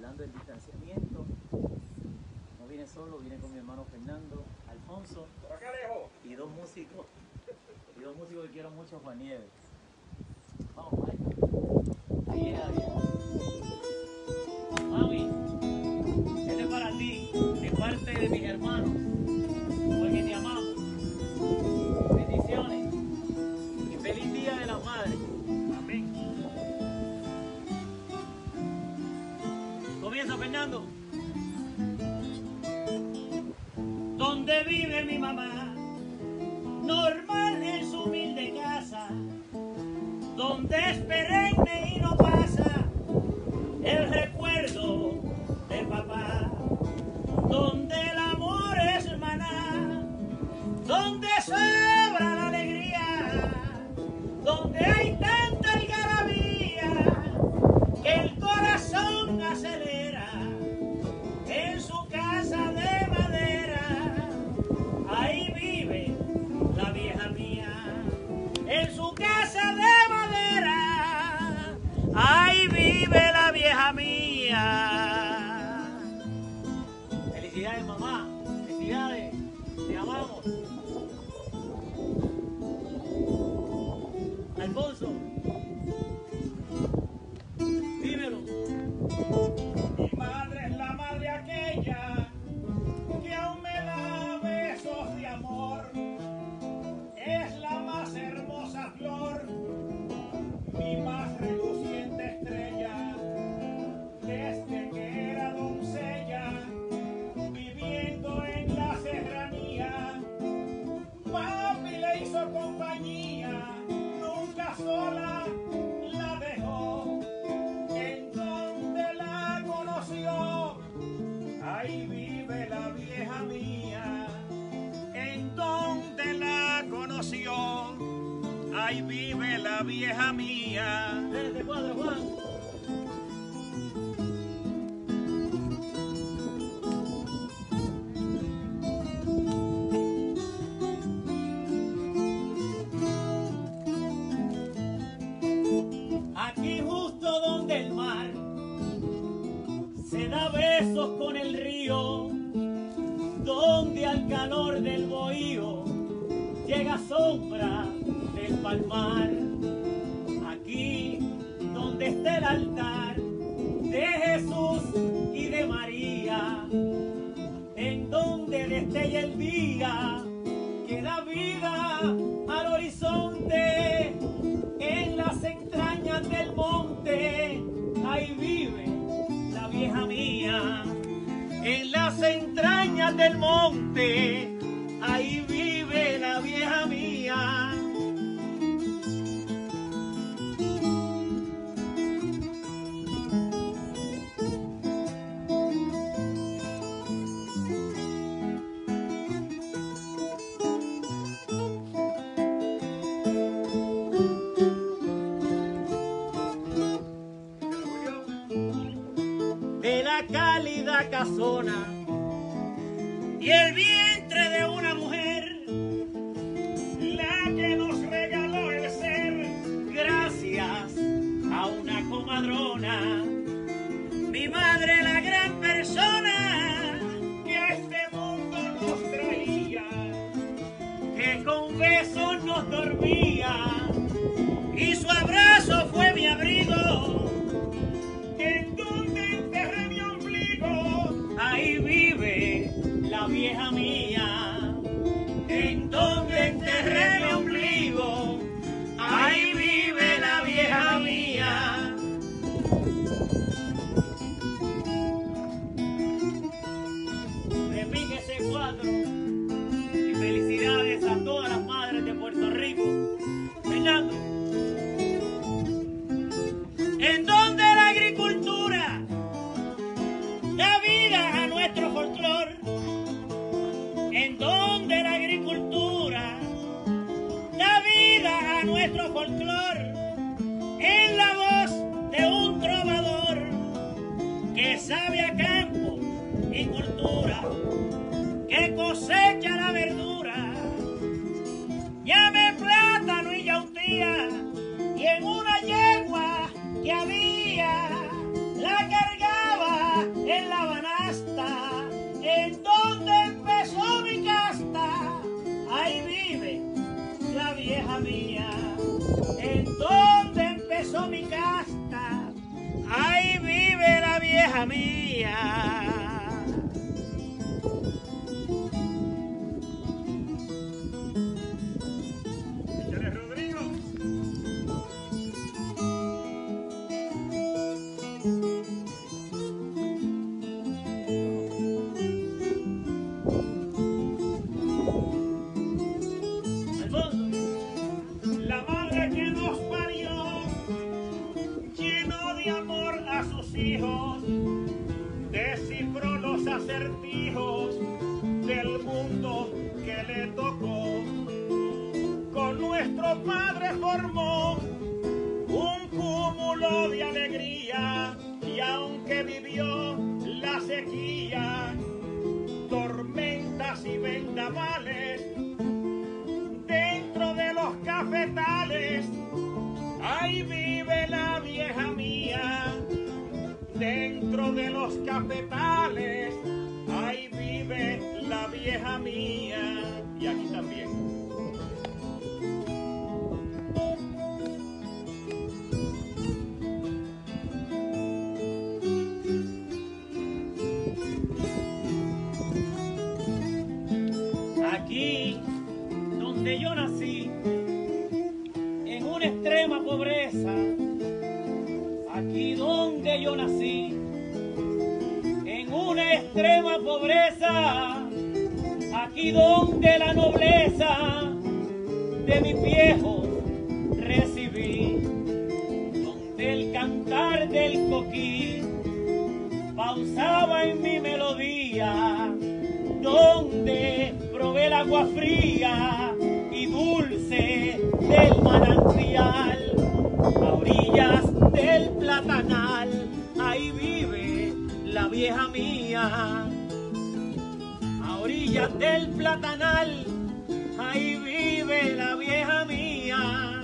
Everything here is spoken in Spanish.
guardando el distanciamiento. No viene solo, viene con mi hermano Fernando, Alfonso y dos músicos, y dos músicos que quiero mucho, Juan Nieves. Vamos. Mami, este es para ti, de parte de mis hermanos, Comienza, Fernando. donde vive mi mamá, normal en su humilde casa, donde es ahí vive la vieja mía. Espérate, cuadro. Aquí justo donde el mar se da besos con el río, donde al calor del bohío llega sombra del palmar. Aquí donde está el altar de Jesús y de María, en donde destella el día que da vida al horizonte en las entrañas del monte, ahí vive la vieja mía. En las entrañas del monte, ahí vive dormía y su abrazo fue mi abrigo en donde enterré mi ombligo, ahí vive la vieja mía. En donde enterré mi ombligo, ahí vive la vieja mía. Repite ese cuadro Fernando mía. La madre que nos parió llenó de amor a sus hijos, formó un cúmulo de alegría y aunque vivió la sequía, tormentas y vendavales, dentro de los cafetales, ahí vive la vieja mía. Dentro de los cafetales, ahí vive la vieja mía. Aquí donde yo nací, en una extrema pobreza, aquí donde la nobleza de mis viejos recibí, donde el cantar del coquí pausaba en mi melodía, donde probé el agua fría y dulce del manantial, del platanal, ahí vive la vieja mía.